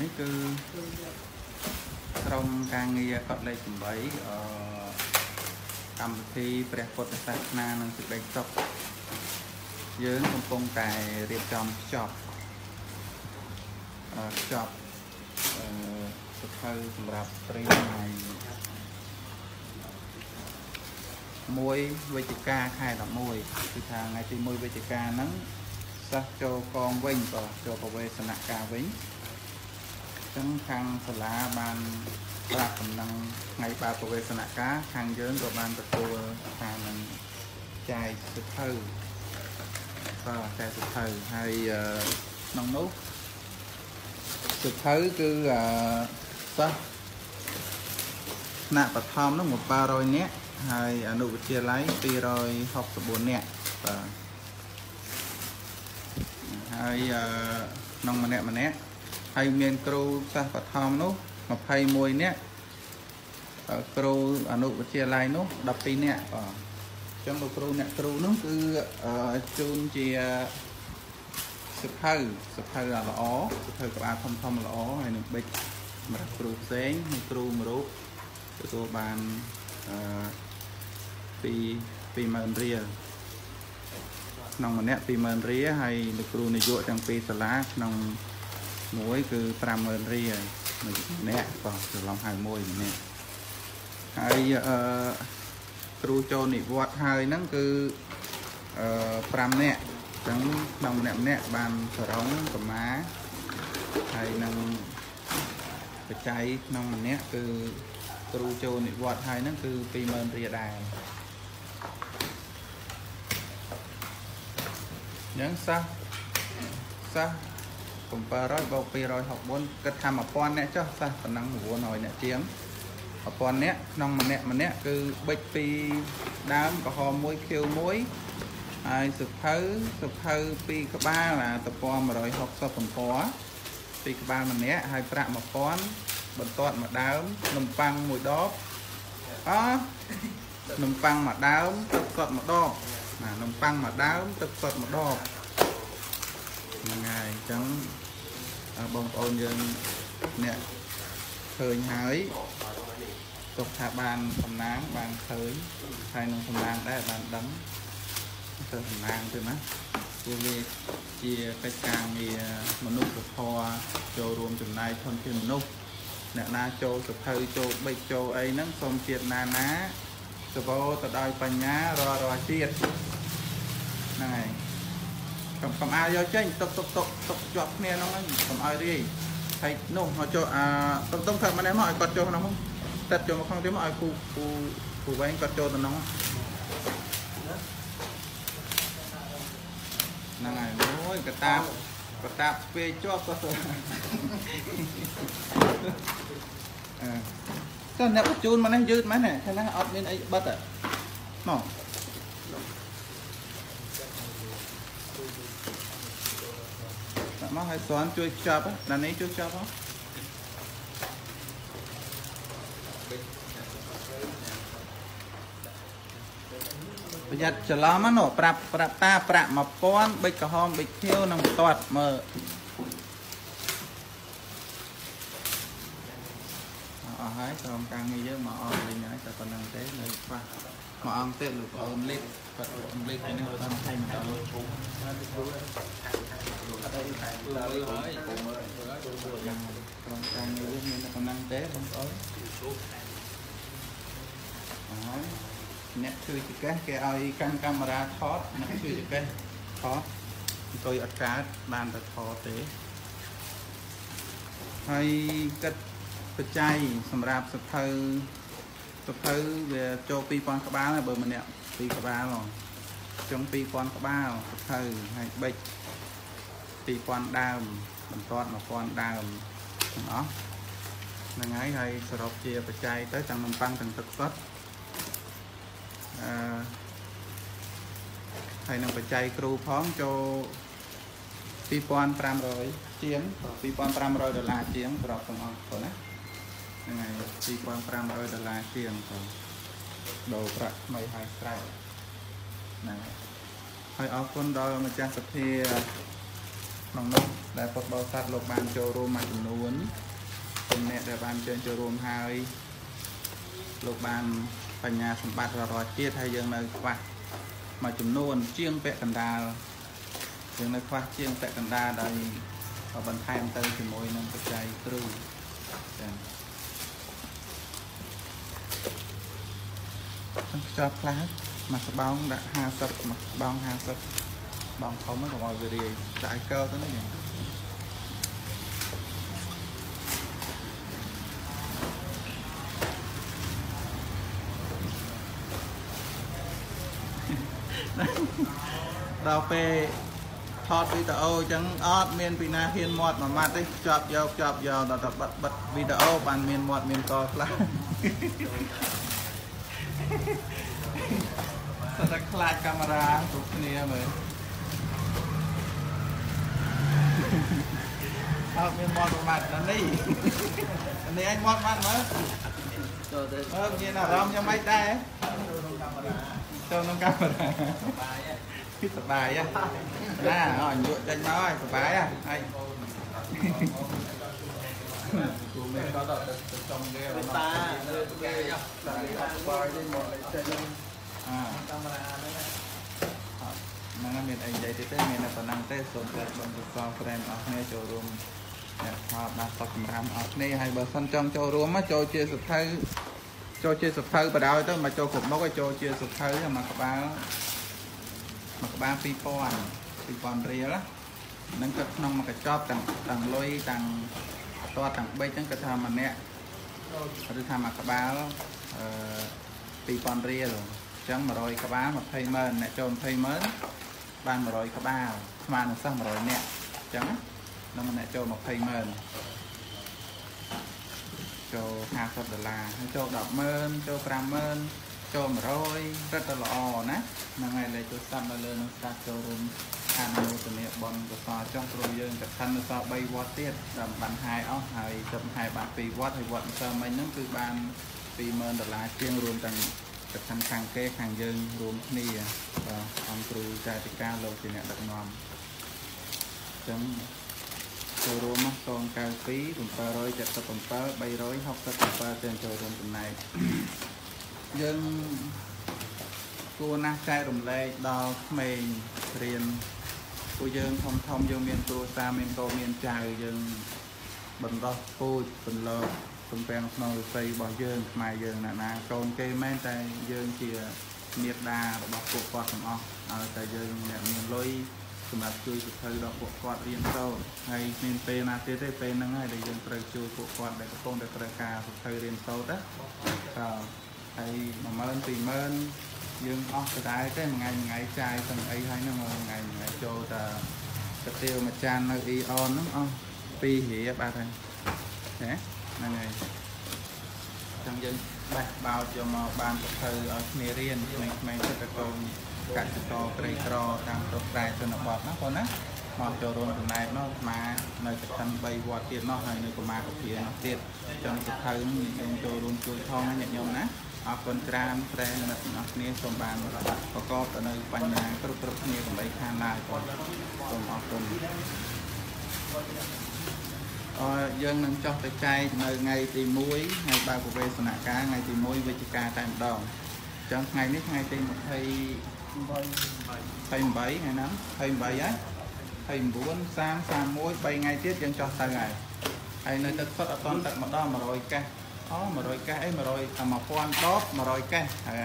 នេះគឺក្រុមការងារកត់លេខ8អឺកម្មវិធីព្រះពុទ្ធសាសនានិងសេចក្តីសុខយើងកំពុងតែរៀបចំខ្ចប់អឺខ្ចប់អឺសភៅសម្រាប់ព្រីថ្ងៃ1វិច្ឆិកាខែ11គឺថាថ្ងៃទី1វិច្ឆិកាហ្នឹងសិស្សចូលកងវិញក៏ចូលប្រវេសនការវិញអញ្ចឹងខាងសាលាបានប្រាប់ដំណឹងថ្ងៃបើកប្រវេសនការខាងយើងក៏បានទទួលថានឹងចែកសិភៅបាទចែកសិភៅហើយក្នុងនោះសិភៅគឺអឺសិស្សថ្នាក់បឋមនោះ100នាក់ហើយអនុវិទ្យាល័យ264នាក់បាទហើយក្នុងម្នាក់ម្នាក់ ហើយមានគ្រូសិស្សបឋមនោះ21នាក់គ្រូអនុវិទ្យាល័យនោះ12នាក់បាទអញ្ចឹងលោកគ្រូអ្នកគ្រូនោះគឺជូនជាសិភៅសិភៅល្អសិភៅក្បាលធំធំល្អហើយនឹងបិចសម្រាប់គ្រូផ្សេងហើយគ្រូមួយរូបទទួលបានអឺពី20000រៀលក្នុងម្នាក់20000រៀលហើយលោកគ្រូនាយកទាំងពីរសាលាក្នុង មួយគឺ50000រៀលម្នាក់បាទច្រឡំហៅមួយម្នាក់ហើយអឺគ្រូចូលនិវត្តន៍ហើយហ្នឹងគឺអឺ5នាក់អញ្ចឹងក្នុងម្នាក់ម្នាក់បានសរងកម្មាហើយនឹងបច្ច័យក្នុងម្នាក់គឺគ្រូចូលនិវត្តន៍ហើយហ្នឹងគឺ20000រៀលដែរអញ្ចឹងសោះសោះ 700បូក264គិតថា1000អ្នកចុះសោះប៉ុណ្ណឹង900អ្នកជាង1000អ្នកក្នុងម្នាក់ម្នាក់គឺបិចពីដើមក្រហម1ខៀវ1ហើយសុភៅសុភៅ2ក្បាលអាតពណ៌160ទំព័រពីក្បាលម្នាក់ហើយប្រាក់1000បន្ទាត់មួយដើមនំប៉័ងមួយដបអនំប៉័ងមួយដើមទឹកសុទ្ធមួយដបណានំប៉័ងមួយដើមទឹកសុទ្ធមួយដបហ្នឹងហើយអញ្ចឹង បងប្អូនយើងអ្នកឃើញហើយទុកថាបានសំណាងបានឃើញហើយនឹងសំណាងដែរបានដឹងទៅសំណាងទៅណាព្រោះវាជាកិច្ចការងារមនុស្សធម៌ចូលរួមចំណាយធនធានមនុស្សអ្នកណាចូលសភៅចូលបិចចូលអីហ្នឹងសូមជាតិណាណាសបោទៅដោយបញ្ញារាល់រាល់ជាតិហ្នឹងហើយ កុំកុំអាយកចេញទុកទុកទុកទុកជាប់គ្នាហ្នឹងហ្នឹងកុំឲ្យរាយហើយនោះមកចូលអាទុកទុកធ្វើម៉េចមកឲ្យគាត់ចូលក្នុងហ្នឹងទឹកចូលមកក្នុងទៀតមកឲ្យគូគូគូវែងគាត់ចូលទៅក្នុងហ្នឹងហើយអូយកតាបកតាបស្ពេជាប់ក៏ទៅអឺចុះអ្នកបញ្ជូនមកនេះយឺតមែនទេហ្នឹងអត់មានអីបិទទេមក មកឲ្យស្រាន់ជួយខ្ចប់ណានេះជួយខ្ចប់ហ៎ប្រយ័ត្នច្រឡំណាប្រាប់ប្រាប់តាប្រាក់1000បិចក្រហមបិចខៀវនឹងបន្ទាត់មើលអស់ហើយក្រុមការងារយើងមកអស់លេងហើយតែប៉ុណ្្នឹងទេនៅខ្វះ មួយអង្គទៀតលោកប្អូនលេខគាត់អង់គ្លេសឯនេះគាត់ថៃម្ដងជុំអត់អីតែលើហើយក្រុមការងារយើងមានប៉ុណ្្នឹងទេបងប្អូនហើយអ្នកជួយចកេះគេឲ្យកាន់កាមេរ៉ាថតអ្នកជួយចកេះថតអង្គុយអត់កើតបានតែថតទេហើយគិតបច្ច័យសម្រាប់សភៅ សភៅវាចូល2000ក្បាលបើម្នាក់2ក្បាលហ៎ចុង2000ក្បាលសភៅហើយបិច2000ដើមបន្ទាត់1000ដើមទាំងអស់ហ្នឹងហើយហើយសរុបជាបច្ច័យទៅទាំងនំប៉័ងទាំងទឹកសុទ្ធអឺហើយនឹងបច្ច័យគ្រូផងចូល2500ជាង2500ដុល្លារជាងប្រកទាំងអស់បងណា ហ្នឹងហើយ2500ដុល្លារជាងបងដូរប្រាក់ថ្មីហើយស្រេចហ្នឹងហើយអរគុណដល់ម្ចាស់សភាក្នុងនោះដែលពុទ្ធបរិស័ទលោកបានចូលរួមមួយចំនួនគុំអ្នកដែលបានជើញចូលរួមហើយលោកបានបញ្ញាសម្បត្តិរាល់ជាតិហើយយើងនៅខ្វះមួយចំនួន ជាងពាក់កណ្ដាលយើងនៅខ្វះជាងពាក់កណ្ដាលដោយបន្ថែមទៅជាមួយនឹងបច្ច័យគ្រូចា៎ ខ្ចប់ខ្លះមួយស្បោងដាក់50មួយស្បោង50បងធំហ្នឹងកុំឲ្យវារាយដាក់ឲ្យកទៅនេះដល់ពេលថតវីដេអូអញ្ចឹងអត់មានពីណាហ៊ានមាត់មួយម៉ាត់ទេចប់យកចប់យកដល់តែបិទបិទវីដេអូបានមានមាត់មានកខ្លះ តែតែខ្លាចកាមេរ៉ាគ្រប់គ្នាមើលអត់មានមាត់មួយម៉ាត់ដល់នេះនេះអញមាត់ម៉ាត់មើលចូលទៅអឺមានអារម្មណ៍យ៉ាងម៉េចដែរចូលក្នុងកាមេរ៉ាបាយសបាយណាអញយកចេញមកហើយសបាយហើយ គូមេក៏ដល់ទៅចំគេតាលើគេយកតែអត់បាយនេះមកចេញអាកាមេរ៉ាហ្នឹងហ្នឹងមានអីនិយាយទៀតទេមានតែប៉ុណ្ណឹងទេសូមតែបងប្អូន friend អស់គ្នាចូលរួមអ្នកថតដាក់សុខចម្រាមអស់គ្នាហើយបើសិនចង់ចូលរួមមកចូលជាសភៅចូលជាសភៅបដ ாய் ទៅមកចូលគ្រប់មុខឲ្យចូលជាសភៅមកក្បាលមួយក្បាល2000 2000រៀលហ្នឹងក៏ក្នុងមួយកញ្ចប់ទាំងទាំងលុយទាំង តតទាំង3ហ្នឹងក៏ថាម្នាក់ឬថាមួយក្បាលអឺ2000រៀលអញ្ចឹង100ក្បាល20ម៉ឺនអ្នកចូល20ម៉ឺនបាន100ក្បាលស្មើនឹងសិស្ស100នាក់អញ្ចឹងនឹងអ្នកចូល20ម៉ឺនចូល50ដុល្លារហើយចូល100000ចូល50000 ចូល100រឹតតែល្អណាហ្នឹងហើយលេខទូរស័ព្ទនៅលើនឹងស្ដាប់ចូលរួមខាងមោទនីបនកសលចង់ព្រោះយើងកឋិននៅសល់3វត្តទៀតដល់បានហាយអស់ហើយទឹកហាយបាន2វត្តហើយវត្តម្សិលមិញហ្នឹងគឺបាន20000ដុល្លារជាងរួមទាំងកឋិនខាងគេខាងយើងរួមគ្នាបាទអង្គគ្រូចាតិកាលោកជាអ្នកដឹកនាំអញ្ចឹងចូលរួមមកកង92 777 367ទាំងចូលរួមចំណែក យើងគួរណាស់ចែករំលែកដល់ក្មេងរៀនពួកយើងធំធំយើងមានគ្រួសារមានកូនមានចៅយើងបណ្ដោះពូជបន្លកទំពាំងក្នុងវិស័យរបស់យើងខ្មែរយើងណាណាកូនគេមែនតែយើងជាមេដារបស់ពួកគាត់ទាំងអស់ឲ្យតែយើងអ្នកមានលុយសម្រាប់ជួយសិទ្ធិដល់ពួកគាត់រៀនសូត្រហើយមានពេលណាទៀតទេពេលហ្នឹងហើយដែលយើងត្រូវជួយពួកគាត់ដែលកំពុងតែត្រូវការសិទ្ធិរៀនសូត្រណា ហើយ10000 20000យើងអស់ដដែលទេមួយថ្ងៃមួយថ្ងៃចាយទាំងអីហើយហ្នឹងមួយថ្ងៃមួយថ្ងៃចូលតែកាទៀវមួយចាននៅអ៊ីអនហ្នឹងអស់2រៀលបាទហើយណាហ្នឹងហើយចឹងយើងបេះបោតយកមកបានទៅឲ្យគ្នារៀនក្មេងៗចិត្តកូនកសិករក្រីក្រតាមស្រុកស្រែជនបទណាបងណាមកចូលរួមចំណែកនោះមកនៅកឋិន3វត្តទៀតនោះហើយនៅកម្មាកភានោះទៀតចឹងទៅថៅនឹងយើងចូលរួមជួយផងញាតិញោមណា អរគុណច្រើនប្រែមិត្តអ្នកគ្នាសូមបានប្រកបទៅនៅបញ្ញាគ្រប់គ្រប់គ្នាកុំបីខានឡើយបងសូមអរគុណអរយើងនឹងចោះទៅចែកនៅថ្ងៃទី1ហើយបើកវេសនការថ្ងៃទី1វិច្ឆិកាតែម្ដងអញ្ចឹងថ្ងៃនេះថ្ងៃទី28 28ថ្ងៃណា28ហើយ29 30 31 3ថ្ងៃទៀតយើងចោះទៅហើយហើយនៅទឹកសុទ្ធអត់តទឹកម្ដង100កេះ អូ100កេះអី100 1000ដប100កេះហើយ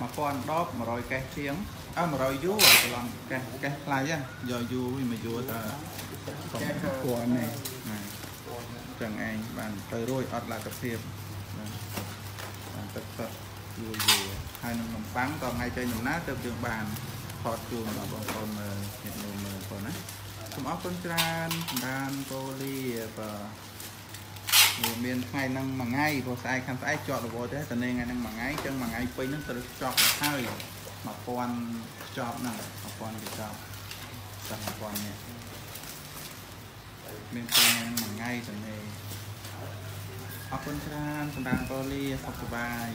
1000ដប100កេះជាងអើ100យូរកន្លងកេះកេះថ្លៃយកយូរវិញមកយូរតើគួរនេះចឹងឯងបានទៅរួចអត់លទ្ធភាពបានទឹកទឹកយូរយូរហើយនឹងនំប៉័ងក៏ថ្ងៃចេញដំណើរទៅយើងបានថតជូនដល់បងប្អូនមើលញាតិញោមមើលបងណាសូមអរគុណច្រើនសម្ដានពូលីបាទ មានថ្ងៃហ្នឹងមួយថ្ងៃព្រោះស្អែកខាងស្អែកជាប់រវល់ទេតနေ့ថ្ងៃហ្នឹងមួយថ្ងៃអញ្ចឹងមួយថ្ងៃពេញហ្នឹងត្រូវចប់ហើយ1000ចប់ហ្នឹង1000គេចប់តែ1000នេះមានពេលហ្នឹងមួយថ្ងៃតနေ့អរគុណច្រើនសម្រាប់ប៉ូលីសុខសប្បាយ